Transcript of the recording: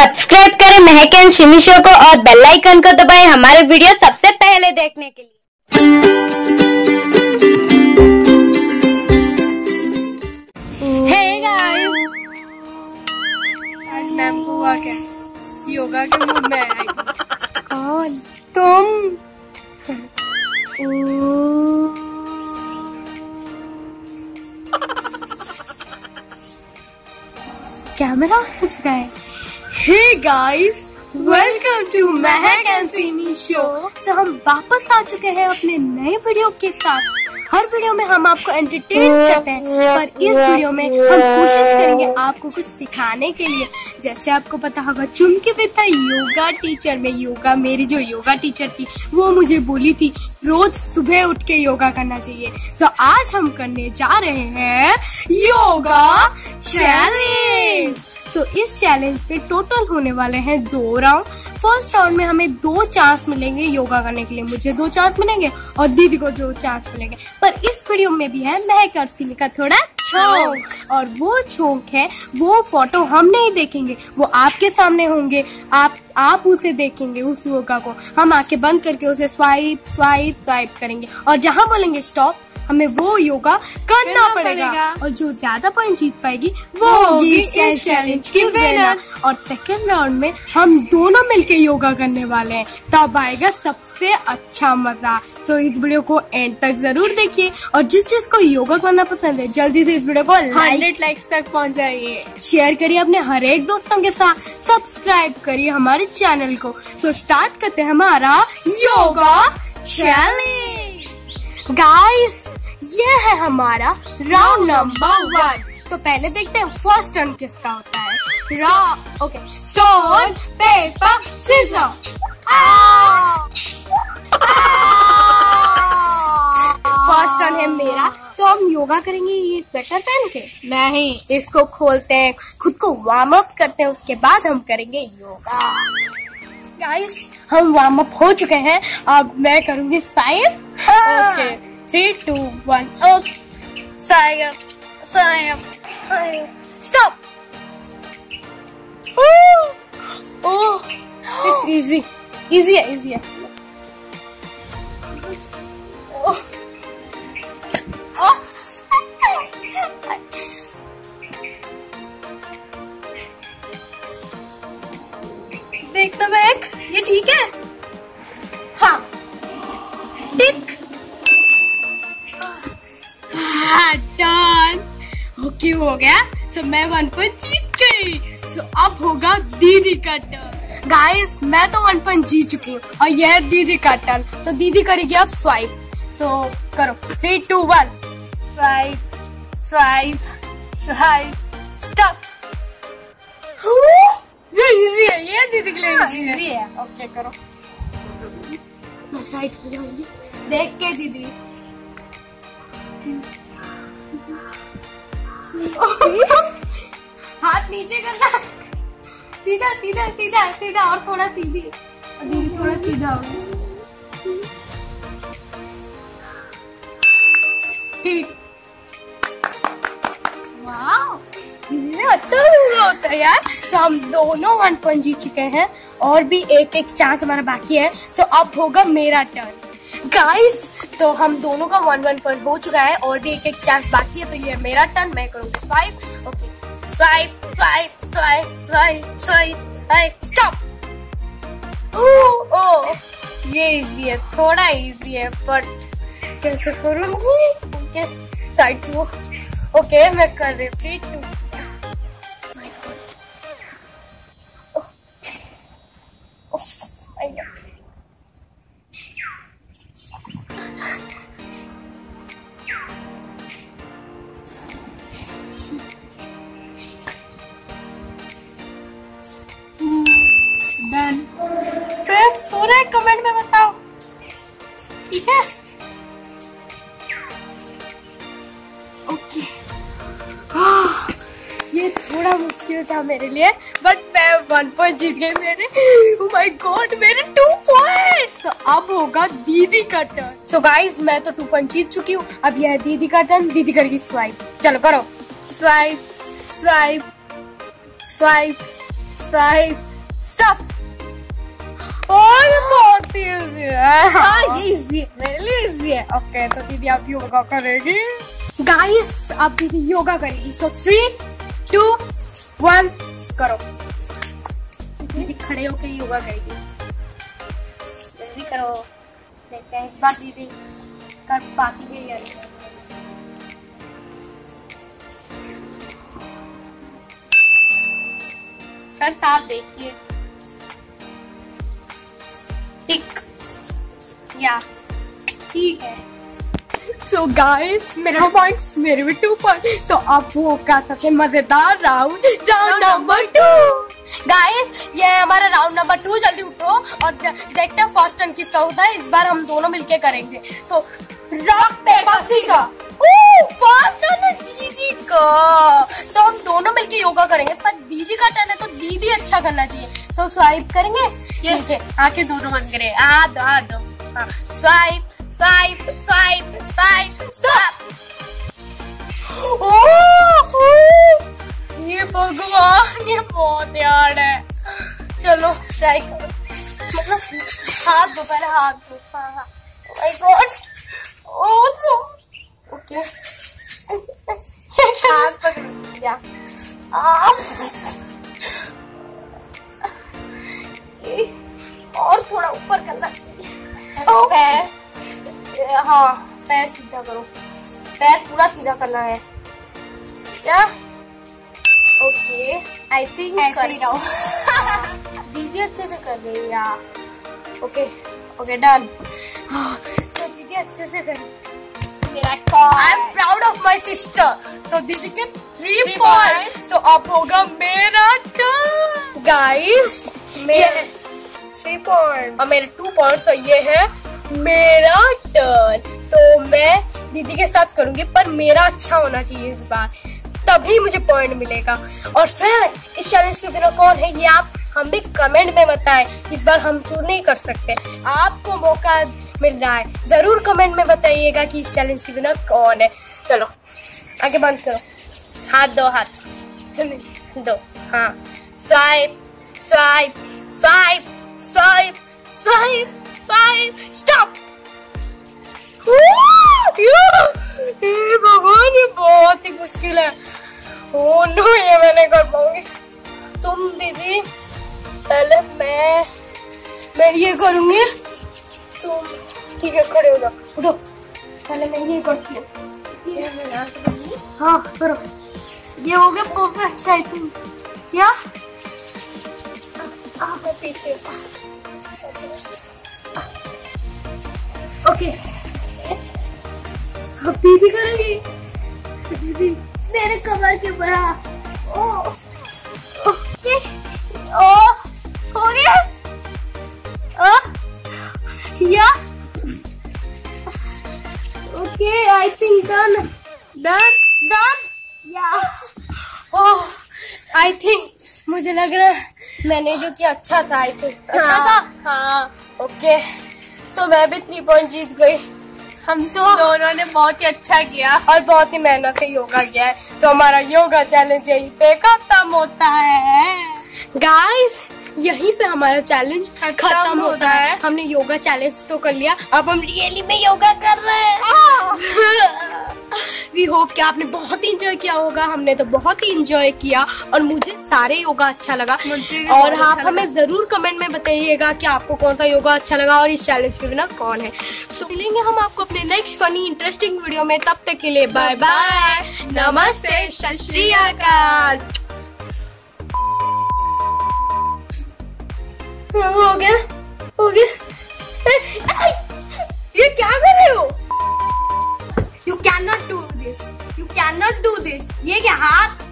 Subscribe करें महक and Shimei show को और बेल आइकन को दबाएँ हमारे वीडियो सबसे पहले देखने के लिए। Hey आज मैम को हुआ क्या योगा के मूड में आई कौन? तुम? कैमरा हो चुका है? Hey guys welcome to Mehak and Finny show तो हम वापस आ चुके हैं अपने नए वीडियो के साथ। हर वीडियो में हम आपको एंटरटेन करते हैं, पर इस वीडियो में हम कोशिश करेंगे आपको कुछ सिखाने के लिए। जैसे आपको पता होगा चुमकी था योगा टीचर में, योगा मेरी जो योगा टीचर थी, वो मुझे बोली थी, रोज सुबह उठ के योगा करना चाहिए। तो आज हम करने जा रहे हैं योगा चैलेंज तो इस चैलेंज पे टोटल होने वाले हैं दो राउंड फ़र्स्ट राउंड में हमें दो चांस मिलेंगे योगा करने के लिए. मुझे दो चांस मिलेंगे और दीदी को दो चांस मिलेंगे. पर इस वीडियो में भी है महक और का थोड़ा छोंक. और वो छोंक है, वो फ़ोटो हम नहीं देखेंगे, वो आपके सामने होंगे. आप आप उसे देखेंगे उस योगा को. हम आँखें बंद करके उसे स्वाइप स्वाइप स्वाइप करेंगे. और जहाँ बोलेंगे स्टॉप हमें वो योगा करना पड़ेगा। और जो ज़्यादा पॉइंट जीत पाएगी वो होगी इस चैलेंज की विनर और सेकेंड राउंड में हम दोनों मिलके योगा करने वाले हैं। तब आएगा सबसे अच्छा मज़ा। तो इस वीडियो को एंड तक ज़रूर देखिए। और जिस चीज़ को योगा करना पसंद है जल्दी से इस वीडियो को हंड्रेड लाइक्स तक पहुंचाइए शेयर करिए अपने हर एक दोस्तों के साथ। सब्सक्राइब करिए हमारे चैनल को। तो स्टार्ट करते हैं हमारा योगा चैलेंज गाइस ये है हमारा राउंड नंबर वन। तो पहले देखते हैं फ़र्स्ट टर्न किसका होता है। रा okay stone paper scissor first turn है मेरा। तो हम योगा करेंगे ये स्वेटर पहन के? नहीं। इसको खोलते हैं खुद को वार्म अप करते हैं उसके बाद हम करेंगे योगा गाइस हम वार्म अप हो चुके हैं। अब मैं करूँगी sign okay three two one okay sign sign stop oh it's easy easy है इजी है ओह देखना बैग ये ठीक है हाँ हो गया तो मैं वन पॉइंट जीत गई। तो अब होगा दीदी का टर्न गाइस मैं तो वन पॉइंट जीत चुकी हूँ और यह है दीदी का टर्न तो दीदी करेगी अब स्वाइप तो करो। Three two one swipe swipe swipe stop ये इजी है ये दीदी के लिए इजी है। ओके करो। मैं साइड हो जाऊँगी। देख के दीदी। हाथ नीचे करना। सीधा सीधा सीधा सीधा, और थोड़ा सीधी। थोड़ा सीधा हो ठीक। अच्छा होता है यार। तो हम दोनों वन पॉइंट जीत चुके हैं, और भी एक एक चांस हमारा बाकी है। तो अब होगा मेरा टर्न गाइस तो हम दोनों का वन वन पॉइंट हो चुका है और भी एक एक चांस बाकी है तो ये मेरा टर्न मैं करूँगी five okay five five five five five five stop oh ये इजी है, थोड़ा इजी है बट कैसे करूँगी ओके साइड ओके मैं कर रही थ्री टू फ्रेंड्स हो रहा है? कमेंट में बताओ। ठीक है? ओके। ये थोड़ा मुश्किल था मेरे लिए बट मैं वन पॉइंट जीत गई मेरे। Oh my god, मेरे टू पॉइंट्स तो अब होगा दीदी का टर्न तो गाइस मैं तो टू पॉइंट जीत चुकी हूँ। अब यह दीदी का टर्न दीदी करेगी स्वाइप चलो करो। Swipe swipe swipe swipe stop और बहुत ही इजी है हाँ ये इजी है मेरे लिए इजी है ओके तो दीदी आप योगा करेगी गाइस आप दीदी योगा करेगी सो थ्री टू वन करो दीदी खड़े होकर योगा करेगी जल्दी करो देखते हैं इस बार दीदी कर पाती है या नहीं सर साफ़ देखिए या ठीक है। सो गाइस मेरा पॉइंट्स मेरे भी टू पॉइंट तो अब वो का सबसे मज़ेदार round round number two guys ये हमारा राउंड नंबर टू जल्दी उठो और देखते हैं फ़र्स्ट टर्न किसका होता है। इस बार हम दोनों मिलके करेंगे। तो rock paper scissor first turn है दीदी का। तो हम दोनों मिलके योगा करेंगे पर दीदी का टर्न है तो दीदी अच्छा करना चाहिए। तो स्वाइप करेंगे। ये आके दोनों बंद करें आ दो आ दो हाँ swipe, swipe, swipe, stop. Oh, ये भगवान ये बहुत यार है चलो ट्राई करो मतलब हाथ दो पहले हाथ दो हाँ हाँ पैर सीधा करना है। क्या? ओके आई थिंक ऐसे ही। दीदी अच्छे से कर रही है यार। ओके ओके डन तो दीदी अच्छे से कर मेरा I am proud of my sister तो दीदी के थ्री पॉइंट तो अब होगा मेरा टर्न गाइस मेरे थ्री पॉइंट और मेरे टू पॉइंट तो ये है मेरा टर्न तो मैं दीदी के साथ करूँगी, पर मेरा अच्छा होना चाहिए इस बार। तभी मुझे पॉइंट मिलेगा। और फ्रेंड इस चैलेंज के बिना कौन है? ये आप, हम भी कमेंट में बताएँ। इस बार हम चूज़ नहीं कर सकते। आपको मौका मिल रहा है। ज़रूर कमेंट में बताइएगा कि इस चैलेंज के बिना कौन है। चलो, आगे बंद करो। हाथ दो हाथ। दो हाँ। Swipe swipe swipe swipe swipe swipe stop ही मुश्किल है। ओ नो, ये मैं नहीं कर पाऊँगी। तुम दीदी, पहले मैं मैं ये करूँगी। तुम, ठीक है, खड़े हो जाओ। उठो। दीदी मेरे कमर के बड़ा ओ ओ हो गया। ओ yeah. Okay I think done done done yeah oh I think मुझे लग रहा है मैंने जो किया अच्छा था आई थिंक अच्छा हाँ। था? हाँ। ओके तो मैं भी थ्री पॉइंट जीत गई। हम तो दोनों ने बहुत ही अच्छा किया और बहुत ही मेहनत से योगा किया है। तो हमारा योगा चैलेंज यही पे खत्म होता है। गाइस यहीं पे हमारा चैलेंज खत्म होता है। हमने योगा चैलेंज तो कर लिया। अब हम रियली में योगा कर रहे हैं। वी होप कि आपने बहुत ही इंजॉय किया होगा हमने तो बहुत ही इंजॉय किया और मुझे सारे योगा अच्छा लगा। और आप अच्छा हमें ज़रूर कमेंट में बताइएगा कि आपको कौन सा योगा अच्छा लगा और इस चैलेंज के बिना कौन है। सो मिलेंगे हम आपको अपने नेक्स्ट फनी इंटरेस्टिंग वीडियो में। तब तक के लिए बाय बाय नमस्ते सत हो गया? हो गया? ये क्या कर रहे हो? This you can not do this ये क्या हाथ?